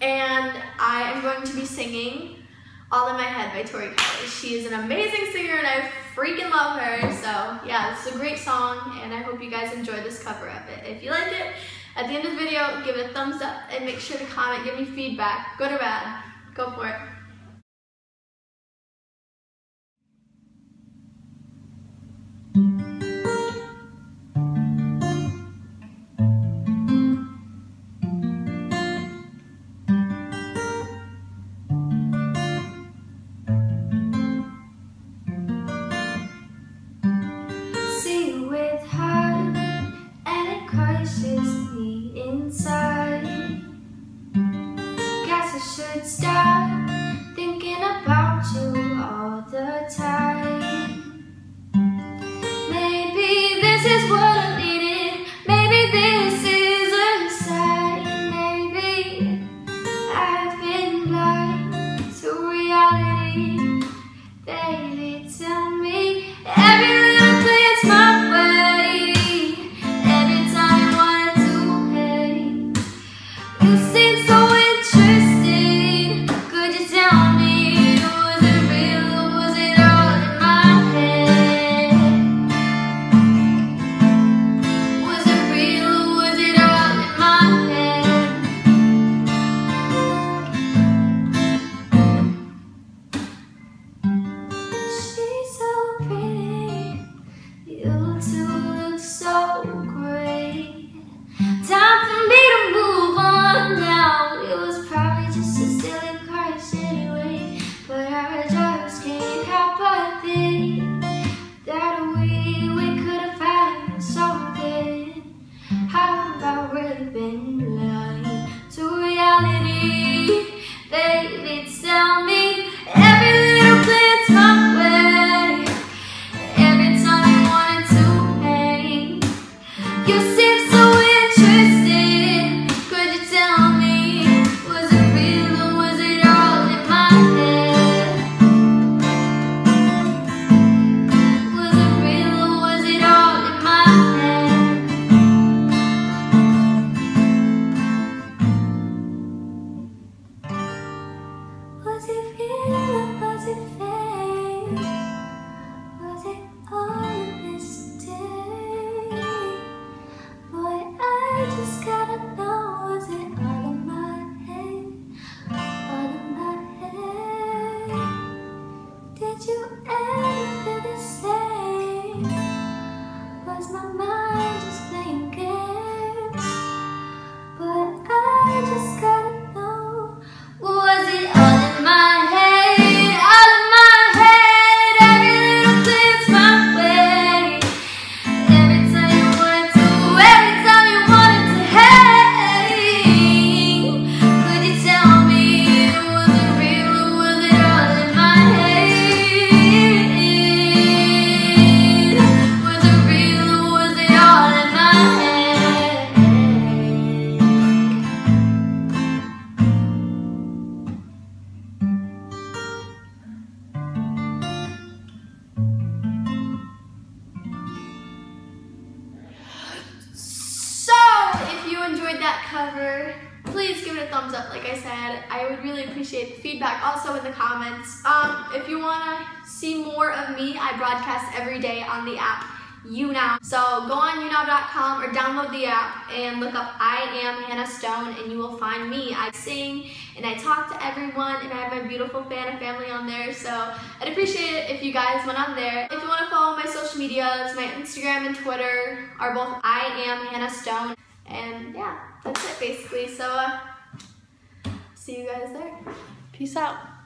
and I am going to be singing All in My Head by Tori Kelly. She is an amazing singer and I freaking love her. So yeah, this is a great song and I hope you guys enjoy this cover of it. If you like it, at the end of the video, give it a thumbs up and make sure to comment, give me feedback, good or bad. Go for it. Daily, daily time. Then if it. Cover, please give it a thumbs up like I said. I would really appreciate the feedback also in the comments. Um, if you want to see more of me, I broadcast every day on the app YouNow. So go on younow.com or download the app and look up I am Hannah Stone and you will find me. I sing and I talk to everyone and I have my beautiful fan and family on there. So I'd appreciate it if you guys went on there. If you want to follow my social medias, my Instagram and Twitter are both I am Hannah Stone. And yeah, that's it basically. So uh, see you guys there. Peace out.